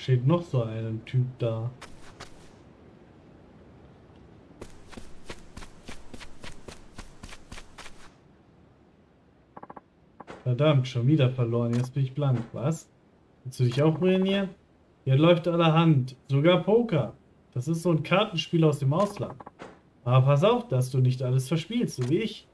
Steht noch so ein Typ da. Verdammt, schon wieder verloren. Jetzt bin ich blank. Was? Willst du dich auch ruinieren? Hier läuft allerhand. Sogar Poker. Das ist so ein Kartenspiel aus dem Ausland. Aber pass auf, dass du nicht alles verspielst, so wie ich.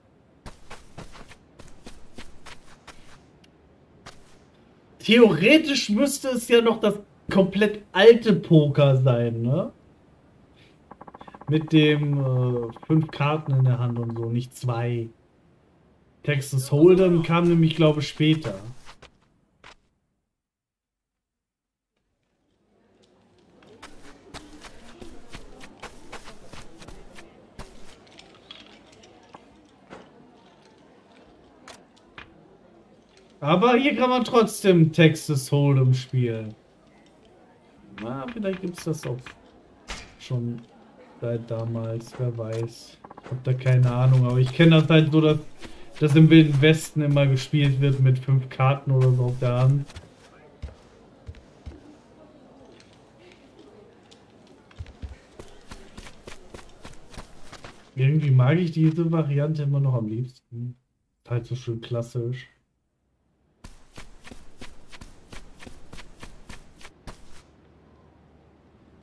Theoretisch müsste es ja noch das komplett alte Poker sein, ne? Mit dem äh, fünf Karten in der Hand und so, nicht zwei. Texas Hold'em kam nämlich, glaube ich, später. Aber hier kann man trotzdem Texas Hold'em spielen. Na, vielleicht gibt es das auch schon seit damals, wer weiß. Ich habe da keine Ahnung, aber ich kenne das halt so, dass das im Wilden Westen immer gespielt wird mit fünf Karten oder so auf der Hand. Irgendwie mag ich diese Variante immer noch am liebsten. Halt so schön klassisch.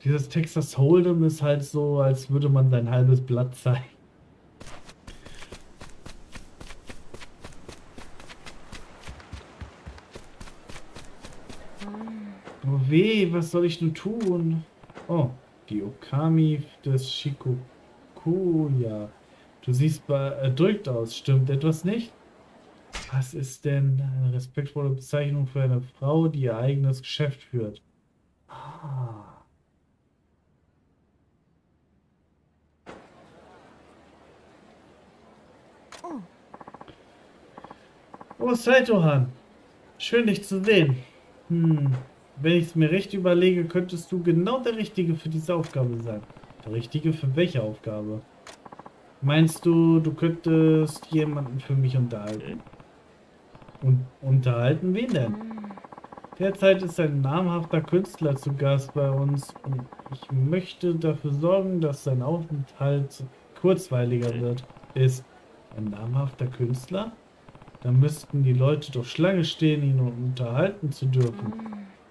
Dieses Texas Hold'em ist halt so, als würde man sein halbes Blatt zeigen. Oh weh, was soll ich nun tun? Oh, die Okami des Shikokuya. Du siehst erdrückt aus, stimmt etwas nicht? Was ist denn eine respektvolle Bezeichnung für eine Frau, die ihr eigenes Geschäft führt? Ah. Oh, Saitohan. Schön, dich zu sehen. Hm, wenn ich es mir recht überlege, könntest du genau der Richtige für diese Aufgabe sein. Der Richtige für welche Aufgabe? Meinst du, du könntest jemanden für mich unterhalten? Und unterhalten? Wen denn? Derzeit ist ein namhafter Künstler zu Gast bei uns und ich möchte dafür sorgen, dass sein Aufenthalt kurzweiliger wird. Ist ein namhafter Künstler? Dann müssten die Leute doch Schlange stehen, ihn unterhalten zu dürfen.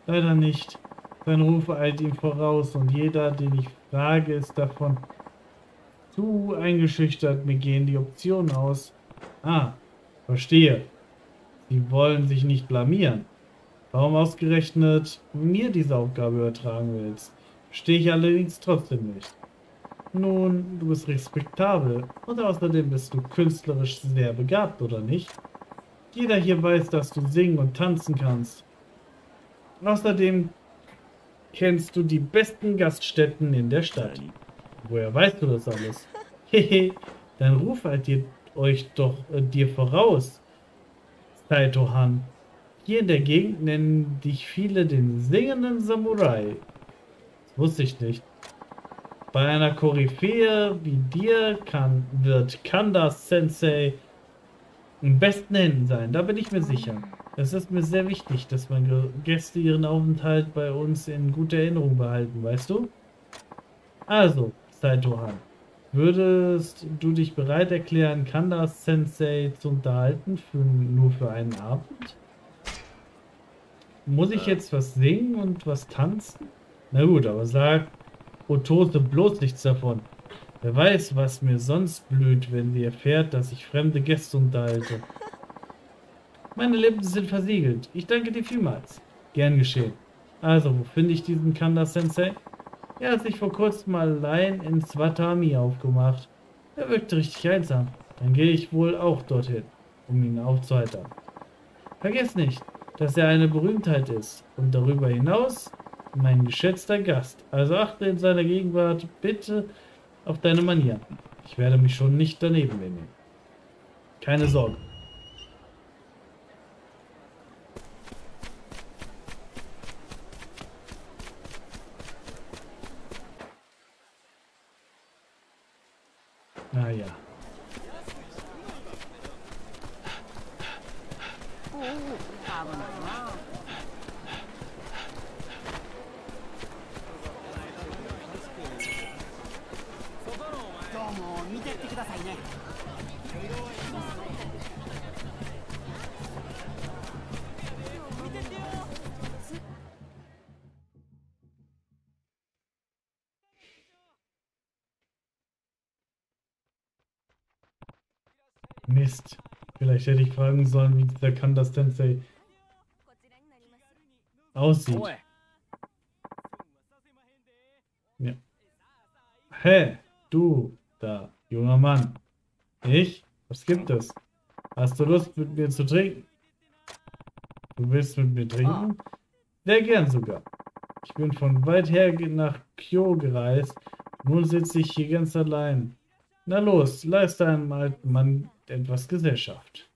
Leider nicht. Sein Ruf eilt ihm voraus und jeder, den ich frage, ist davon zu eingeschüchtert. Mir gehen die Optionen aus. Ah, verstehe. Sie wollen sich nicht blamieren. Warum ausgerechnet mir diese Aufgabe übertragen willst, verstehe ich allerdings trotzdem nicht. Nun, du bist respektabel und außerdem bist du künstlerisch sehr begabt, oder nicht? Jeder hier weiß, dass du singen und tanzen kannst. Außerdem kennst du die besten Gaststätten in der Stadt. Woher weißt du das alles? Hehe, dann ruf halt ihr, euch doch äh, dir voraus, Saito-Han. Hier in der Gegend nennen dich viele den singenden Samurai. Das wusste ich nicht. Bei einer Koryphäe wie dir kann, wird Kanda Sensei im besten Händen sein, da bin ich mir sicher. Es ist mir sehr wichtig, dass meine Gäste ihren Aufenthalt bei uns in guter Erinnerung behalten, weißt du? Also, Saito-Han, würdest du dich bereit erklären, Kanda Sensei zu unterhalten, für, nur für einen Abend? Muss ich jetzt was singen und was tanzen? Na gut, aber sag Otose bloß nichts davon. Wer weiß, was mir sonst blüht, wenn sie erfährt, dass ich fremde Gäste unterhalte. Meine Lippen sind versiegelt. Ich danke dir vielmals. Gern geschehen. Also, wo finde ich diesen Kanda-Sensei? Er hat sich vor kurzem allein in Swatami aufgemacht. Er wirkte richtig einsam. Dann gehe ich wohl auch dorthin, um ihn aufzuheitern. Vergiss nicht, dass er eine Berühmtheit ist und darüber hinaus mein geschätzter Gast. Also achte in seiner Gegenwart bitte auf deine Manier. Ich werde mich schon nicht daneben nehmen. Keine Sorge. Mist. Vielleicht hätte ich fragen sollen, wie dieser Kanda Sensei aussieht. Ja. Hä, du, da, junger Mann. Ich? Was gibt es? Hast du Lust, mit mir zu trinken? Du willst mit mir trinken? Sehr gern sogar. Ich bin von weit her nach Kyo gereist. Nun sitze ich hier ganz allein. Na los, leiste einem alten Mann etwas Gesellschaft.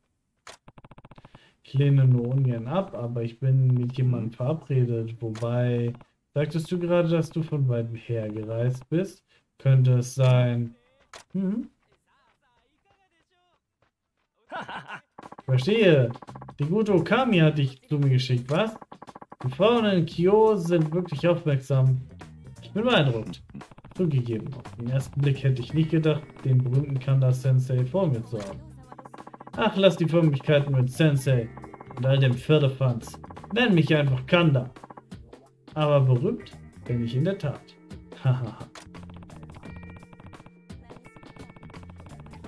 Ich lehne nur ungern ab, aber ich bin mit jemandem verabredet. Wobei, sagtest du gerade, dass du von weit her gereist bist? Könnte es sein... Hm? Ich verstehe. Die gute Okami hat dich zu mir geschickt, was? Die Frauen in Kyo sind wirklich aufmerksam. Ich bin beeindruckt. Zugegeben, auf den ersten Blick hätte ich nicht gedacht, den berühmten Kanda-Sensei vor mir zu haben. Ach, lass die Förmlichkeiten mit Sensei und all dem Pferdefanz. Nenn mich einfach Kanda. Aber berühmt bin ich in der Tat. Hahaha.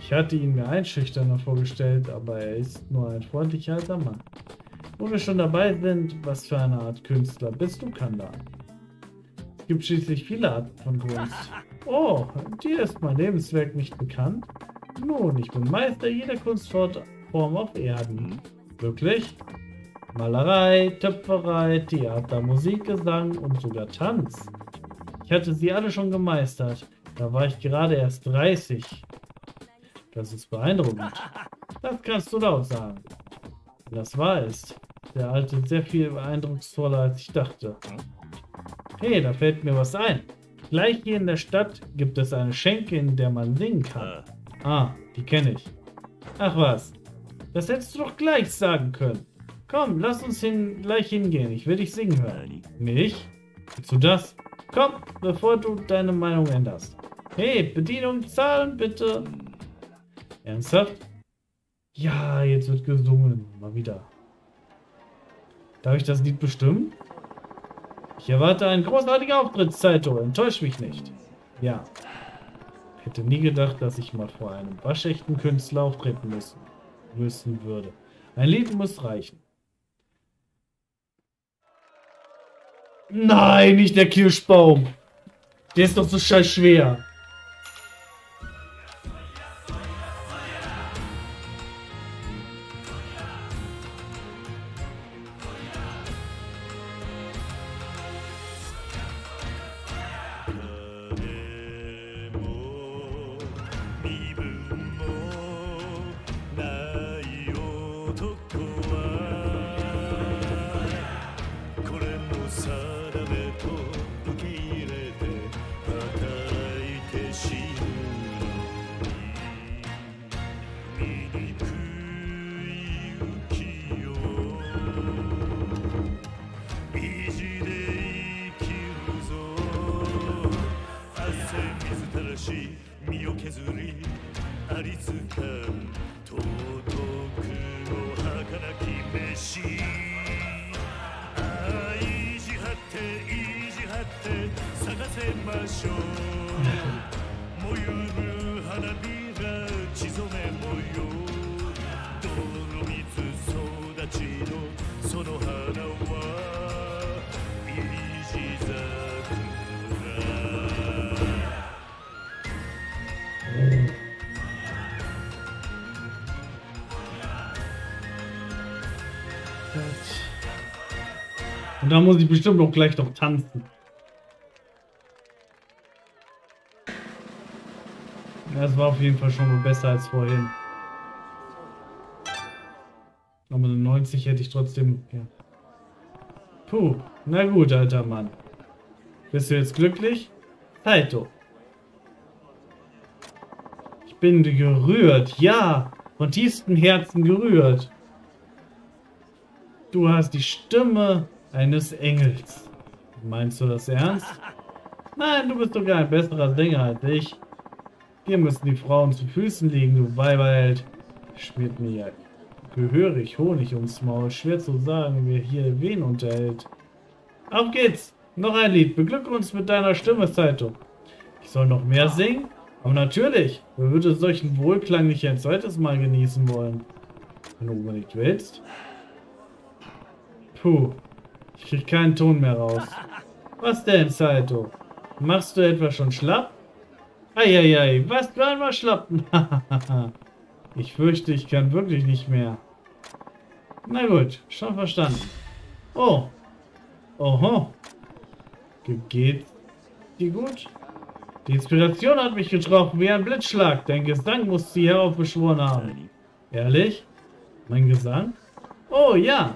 ich hatte ihn mir einschüchternder vorgestellt, aber er ist nur ein freundlicher alter Mann. Wo wir schon dabei sind, was für eine Art Künstler bist du, Kanda? Es gibt schließlich viele Arten von Kunst. Oh, dir ist mein Lebenswerk nicht bekannt? Nun, ich bin Meister jeder Kunstform auf Erden. Wirklich? Malerei, Töpferei, Theater, Musik, Gesang und sogar Tanz. Ich hatte sie alle schon gemeistert. Da war ich gerade erst 30. Das ist beeindruckend. Das kannst du laut sagen. Das wahr ist. Der Alte sehr viel beeindrucksvoller, als ich dachte. Hey, da fällt mir was ein. Gleich hier in der Stadt gibt es eine Schenke, in der man singen kann. Ah, die kenne ich. Ach was. Das hättest du doch gleich sagen können. Komm, lass uns hin, gleich hingehen. Ich will dich singen hören. Mich? Willst du das? Komm, bevor du deine Meinung änderst. Hey, Bedienung zahlen bitte. Ernsthaft? Ja, jetzt wird gesungen. Mal wieder. Darf ich das Lied bestimmen? Ich erwarte einen großartigen Auftritt, Saito. Enttäusch mich nicht. Ja. Hätte nie gedacht, dass ich mal vor einem waschechten Künstler auftreten müssen, müssen würde. Ein Lied muss reichen. Nein, nicht der Kirschbaum. Der ist doch so scheiß schwer. Und da muss ich bestimmt auch gleich noch tanzen. Das war auf jeden Fall schon mal besser als vorhin. Aber eine 90 hätte ich trotzdem... Ja. Puh, na gut, alter Mann. Bist du jetzt glücklich? Taito. Ich bin gerührt, ja, von tiefstem Herzen gerührt. Du hast die Stimme eines Engels. Meinst du das ernst? Nein, du bist sogar ein besserer Sänger als ich. Hier müssen die Frauen zu Füßen liegen, du Weiberheld. Schmiert mir gehörig Honig ums Maul. Schwer zu sagen, wer hier wen unterhält. Auf geht's! Noch ein Lied. Beglücke uns mit deiner Stimme, Zeitung. Ich soll noch mehr singen? Aber natürlich. Wer würde solchen Wohlklang nicht ein zweites Mal genießen wollen? Wenn du unbedingt willst. Puh. Ich krieg keinen Ton mehr raus. Was denn, Saito? Machst du etwa schon schlapp? Eieiei, was für einmal schlappen? ich fürchte, ich kann wirklich nicht mehr. Na gut, schon verstanden. Oh. Oho. Geht's dir gut? Die Inspiration hat mich getroffen wie ein Blitzschlag. Dein Gesang muss sie heraufbeschworen haben. Ehrlich? Mein Gesang? Oh ja.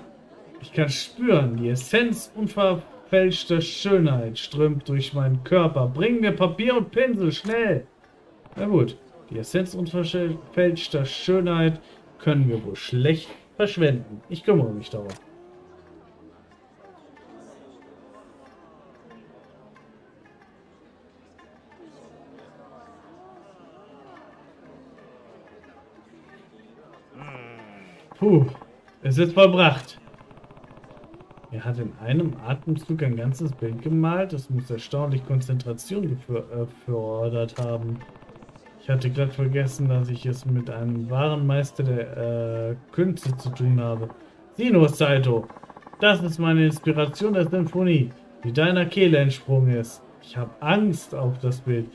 Ich kann spüren, die Essenz unverfälschter Schönheit strömt durch meinen Körper. Bring mir Papier und Pinsel, schnell. Na gut, die Essenz unverfälschter Schönheit können wir wohl schlecht verschwenden. Ich kümmere mich darum. Puh, es ist vollbracht. Er hat in einem Atemzug ein ganzes Bild gemalt. Das muss erstaunlich Konzentration gefordert äh, haben. Ich hatte gerade vergessen, dass ich es mit einem wahren Meister der äh, Künste zu tun habe. Sino Saito, das ist meine Inspiration der Sinfonie, die deiner Kehle entsprungen ist. Ich habe Angst auf das Bild.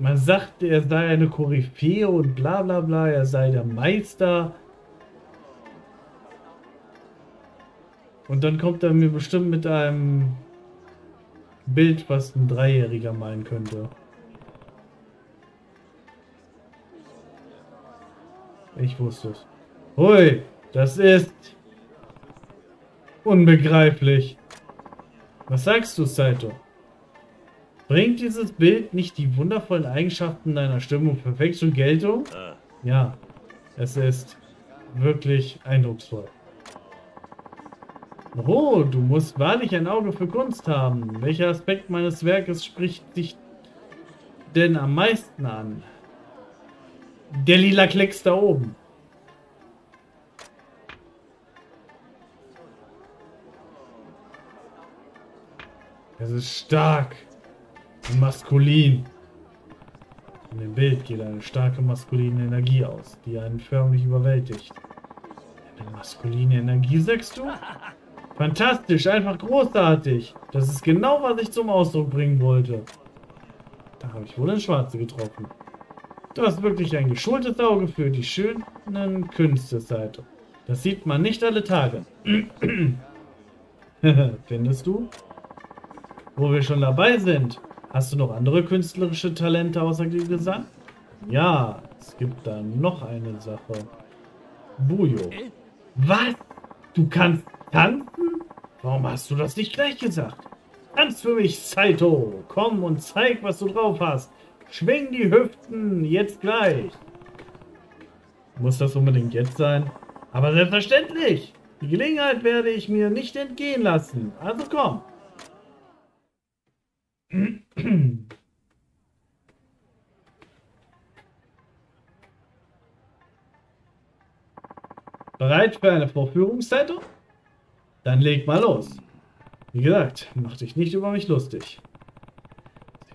Man sagt, er sei eine Koryphäe und bla bla bla, er sei der Meister. Und dann kommt er mir bestimmt mit einem Bild, was ein Dreijähriger meinen könnte. Ich wusste es. Hui, das ist unbegreiflich. Was sagst du, Saito? Bringt dieses Bild nicht die wundervollen Eigenschaften deiner Stimmung perfekt zur Geltung? Ah. Ja, es ist wirklich eindrucksvoll. Oh, du musst wahrlich ein Auge für Kunst haben. Welcher Aspekt meines Werkes spricht dich denn am meisten an? Der lila Klecks da oben. Es ist stark und maskulin. Von dem Bild geht eine starke maskuline Energie aus, die einen förmlich überwältigt. Eine maskuline Energie, sagst du? Fantastisch, einfach großartig. Das ist genau, was ich zum Ausdruck bringen wollte. Da habe ich wohl den Schwarze getroffen. Du hast wirklich ein geschultes Auge für die schönen Künste-Seite. Das sieht man nicht alle Tage. Findest du? Wo wir schon dabei sind, hast du noch andere künstlerische Talente außer Gesang? Ja, es gibt da noch eine Sache. Bujo. Was? Du kannst tanzen? Warum hast du das nicht gleich gesagt? Tanz für mich, Saito. Komm und zeig, was du drauf hast. Schwing die Hüften, jetzt gleich. Muss das unbedingt jetzt sein? Aber selbstverständlich. Die Gelegenheit werde ich mir nicht entgehen lassen. Also komm. Bereit für eine Vorführung, Saito? Dann leg mal los. Wie gesagt, mach dich nicht über mich lustig.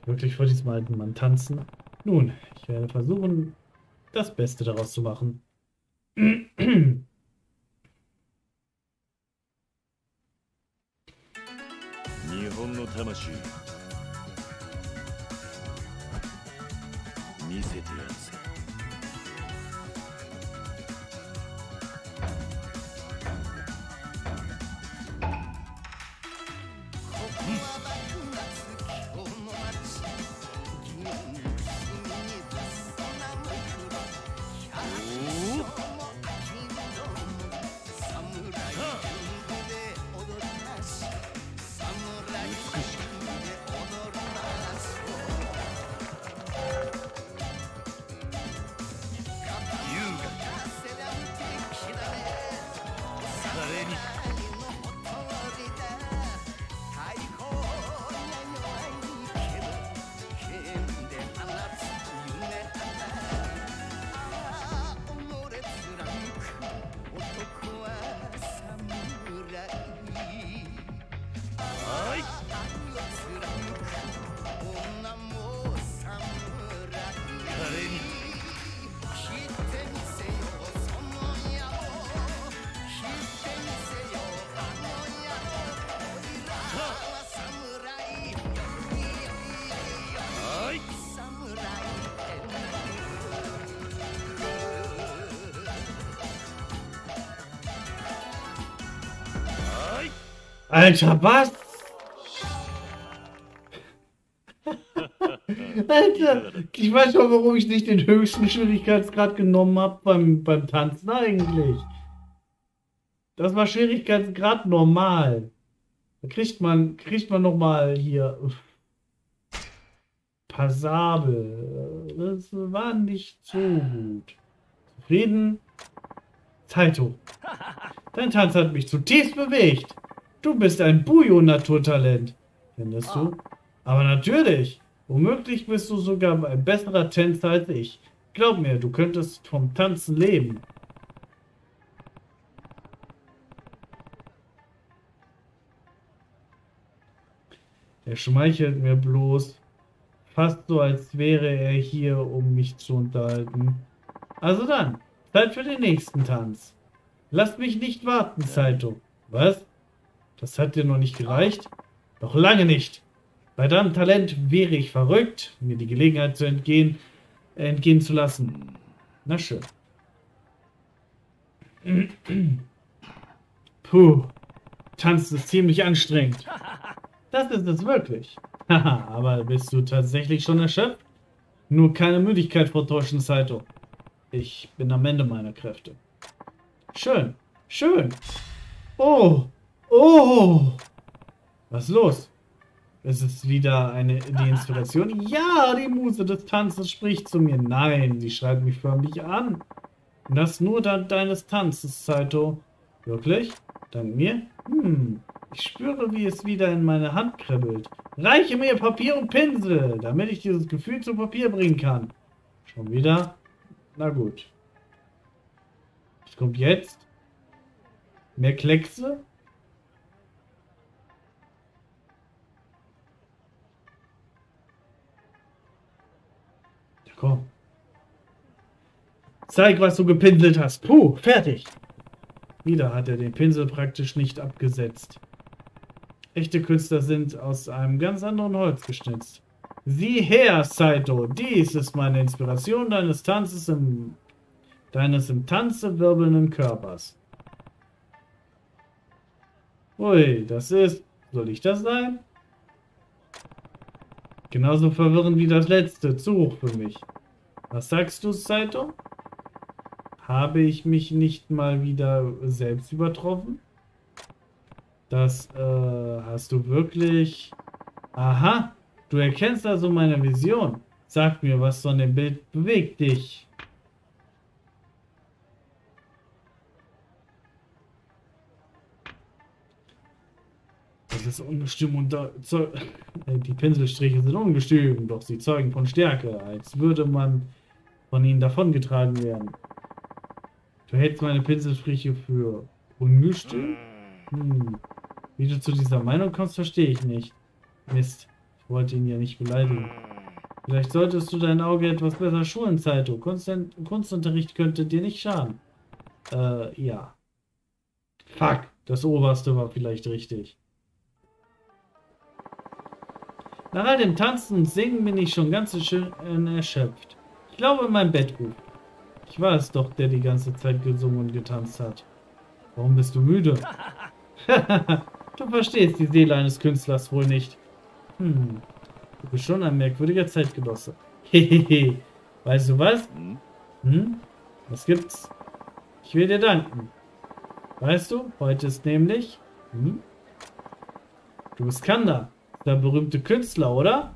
Ich wirklich vor diesem alten Mann tanzen? Nun, ich werde versuchen, das Beste daraus zu machen. Nihon no Tamashi. Alter, was? Alter, ich weiß schon, warum ich nicht den höchsten Schwierigkeitsgrad genommen habe beim, beim Tanzen eigentlich. Das war Schwierigkeitsgrad normal. Da kriegt man, kriegt man nochmal hier passabel. Das war nicht so gut. Zufrieden? Taito. Dein Tanz hat mich zutiefst bewegt. Du bist ein Bujo-Naturtalent. Findest du? Aber natürlich. Womöglich bist du sogar ein besserer Tänzer als ich. Glaub mir, du könntest vom Tanzen leben. Er schmeichelt mir bloß, fast so, als wäre er hier, um mich zu unterhalten. Also dann, Zeit für den nächsten Tanz. Lass mich nicht warten, Saito. Was? Das hat dir noch nicht gereicht? Noch lange nicht. Bei deinem Talent wäre ich verrückt, mir die Gelegenheit zu entgehen, äh, entgehen zu lassen. Na schön. Puh, Tanzen ist ziemlich anstrengend. Das ist es wirklich. Haha, aber bist du tatsächlich schon erschöpft? Nur keine Müdigkeit vortäuschen, Saito. Ich bin am Ende meiner Kräfte. Schön, schön. Oh, oh. Was ist los? Es ist wieder eine, die Inspiration. Ja, die Muse des Tanzes spricht zu mir. Nein, sie schreibt mich förmlich an. Und das nur dank deines Tanzes, Saito. Wirklich? Dank mir? Hm, ich spüre, wie es wieder in meine Hand kribbelt. Reiche mir Papier und Pinsel, damit ich dieses Gefühl zu Papier bringen kann. Schon wieder? Na gut. Was kommt jetzt? Mehr Kleckse? Komm. Zeig, was du gepinselt hast. Puh, fertig. Wieder hat er den Pinsel praktisch nicht abgesetzt. Echte Künstler sind aus einem ganz anderen Holz geschnitzt. Sieh her, Saito, dies ist meine Inspiration deines Tanzes im deines im Tanze wirbelnden Körpers. Ui, das ist... Soll ich das sein? Genauso verwirrend wie das letzte. Zu hoch für mich. Was sagst du, Saito? Habe ich mich nicht mal wieder selbst übertroffen? Das, äh, hast du wirklich... Aha, du erkennst also meine Vision. Sag mir, was von dem Bild bewegt dich. Ist ungestüm und äh, die Pinselstriche sind ungestüm, doch sie zeugen von Stärke, als würde man von ihnen davongetragen werden. Du hältst meine Pinselstriche für ungestüm? Hm. Wie du zu dieser Meinung kommst, verstehe ich nicht. Mist, ich wollte ihn ja nicht beleidigen. Vielleicht solltest du dein Auge etwas besser schulen, Saito. Kunst Kunstunterricht könnte dir nicht schaden. Äh, ja. Fuck, das oberste war vielleicht richtig. Nach all dem Tanzen und Singen bin ich schon ganz schön erschöpft. Ich glaube, mein Bett ruft. Ich war es doch, der die ganze Zeit gesungen und getanzt hat. Warum bist du müde? du verstehst die Seele eines Künstlers wohl nicht. Hm, du bist schon ein merkwürdiger Zeitgenosse. Hehehe. weißt du was? Hm? Was gibt's? Ich will dir danken. Weißt du, heute ist nämlich... Hm? Du bist Kanda. Der berühmte Künstler, oder?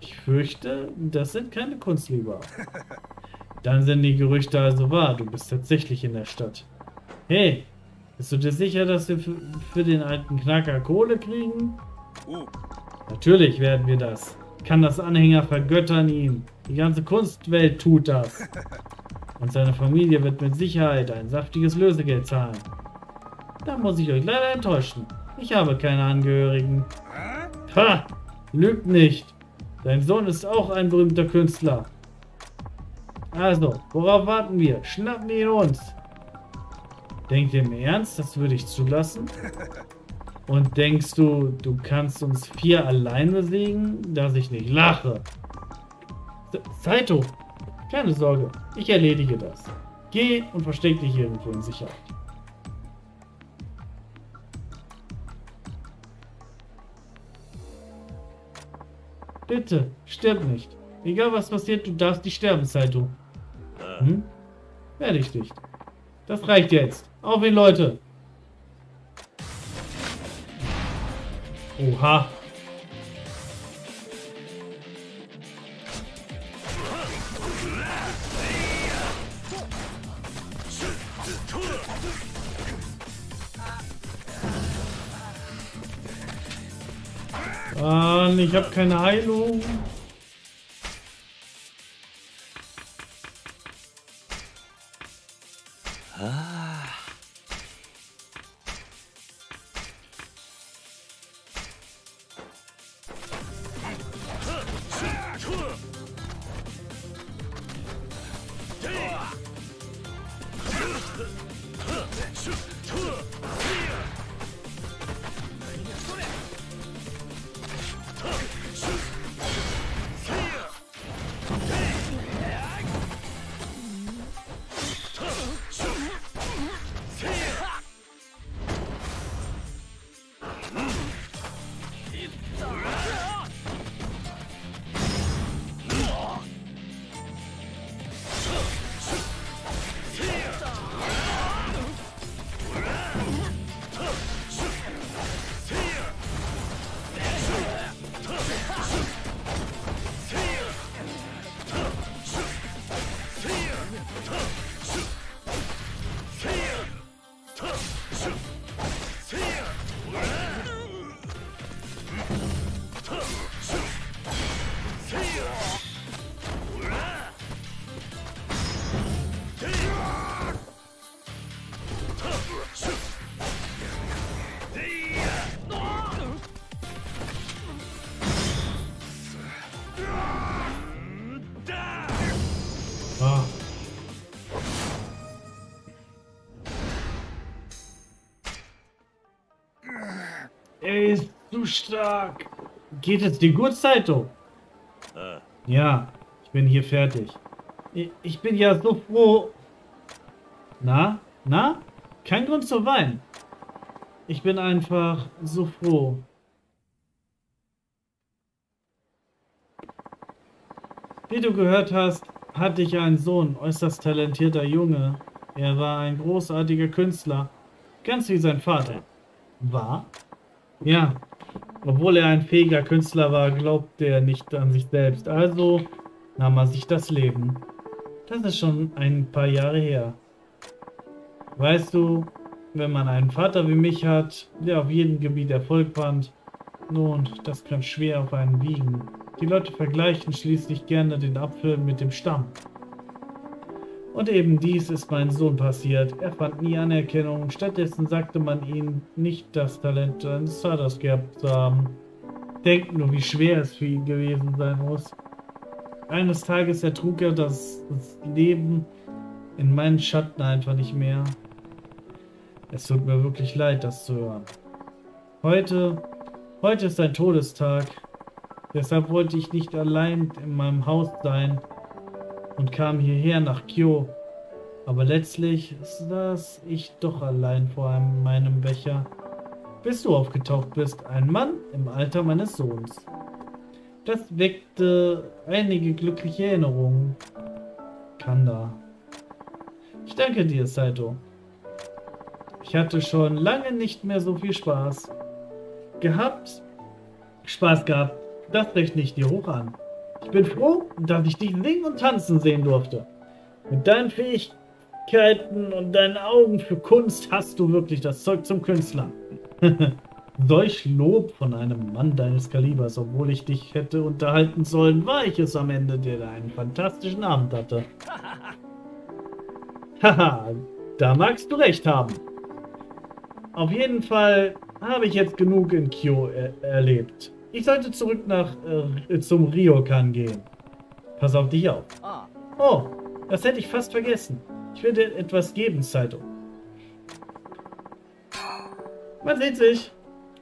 Ich fürchte, das sind keine Kunstlieber. Dann sind die Gerüchte also wahr. Du bist tatsächlich in der Stadt. Hey, bist du dir sicher, dass wir für, für den alten Knacker Kohle kriegen? Uh. Natürlich werden wir das. Kann das Anhänger vergöttern ihn. Die ganze Kunstwelt tut das. Und seine Familie wird mit Sicherheit ein saftiges Lösegeld zahlen. Da muss ich euch leider enttäuschen. Ich habe keine Angehörigen. Ha! Lügt nicht. Dein Sohn ist auch ein berühmter Künstler. Also, worauf warten wir? Schnappen ihn uns. Denkt ihr im Ernst, das würde ich zulassen? Und denkst du, du kannst uns vier allein besiegen, dass ich nicht lache? Saito, keine Sorge, ich erledige das. Geh und versteck dich irgendwo in Sicherheit. Bitte, stirb nicht. Egal was passiert, du darfst nicht sterben, Saito. Hm? Werde ich nicht. Das reicht jetzt. Auf ihn, Leute. Oha. Mann, ich habe keine Heilung. Zu stark. Geht es dir gut, Saito? Äh, Ja, ich bin hier fertig. Ich, ich bin ja so froh. Na? Na? Kein Grund zu weinen. Ich bin einfach so froh. Wie du gehört hast, hatte ich einen Sohn, äußerst talentierter Junge. Er war ein großartiger Künstler, ganz wie sein Vater. War? Ja, obwohl er ein fähiger Künstler war, glaubte er nicht an sich selbst. Also nahm er sich das Leben. Das ist schon ein paar Jahre her. Weißt du, wenn man einen Vater wie mich hat, der auf jedem Gebiet Erfolg fand, nun, das kann schwer auf einen wiegen. Die Leute vergleichen schließlich gerne den Apfel mit dem Stamm. Und eben dies ist mein Sohn passiert. Er fand nie Anerkennung. Stattdessen sagte man ihm nicht das Talent eines Vaters gehabt zu haben. Denkt nur, wie schwer es für ihn gewesen sein muss. Eines Tages ertrug er das, das Leben in meinen Schatten einfach nicht mehr. Es tut mir wirklich leid, das zu hören. Heute, heute ist ein Todestag. Deshalb wollte ich nicht allein in meinem Haus sein und kam hierher nach Kyo. Aber letztlich saß ich doch allein vor einem, meinem Becher, bis du aufgetaucht bist, ein Mann im Alter meines Sohns. Das weckte einige glückliche Erinnerungen. Kanda. Ich danke dir, Saito. Ich hatte schon lange nicht mehr so viel Spaß gehabt. Spaß gehabt. Das rechne ich dir hoch an. Ich bin froh, dass ich dich singen und tanzen sehen durfte. Mit deinen Fähigkeiten und deinen Augen für Kunst hast du wirklich das Zeug zum Künstler. Solch Lob von einem Mann deines Kalibers, obwohl ich dich hätte unterhalten sollen, war ich es am Ende, der einen fantastischen Abend hatte. Haha, da magst du recht haben. Auf jeden Fall habe ich jetzt genug in Kyo er erlebt. Ich sollte zurück nach äh, zum Ryokan gehen. Pass auf dich auf. ah, Oh, das hätte ich fast vergessen. Ich will dir etwas geben, Saito. Man sieht sich.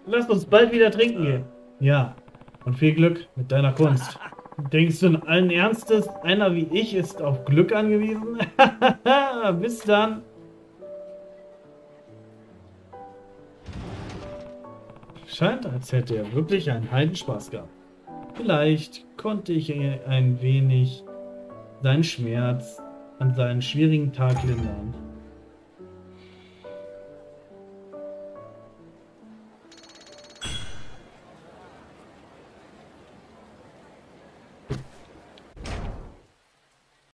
Lass uns bald wieder trinken gehen. Ja, und viel Glück mit deiner Kunst. Denkst du in allen Ernstes, einer wie ich ist auf Glück angewiesen? Bis dann. Scheint, als hätte er wirklich einen Heidenspaß gehabt. Vielleicht konnte ich ein wenig seinen Schmerz an seinen schwierigen Tag lindern.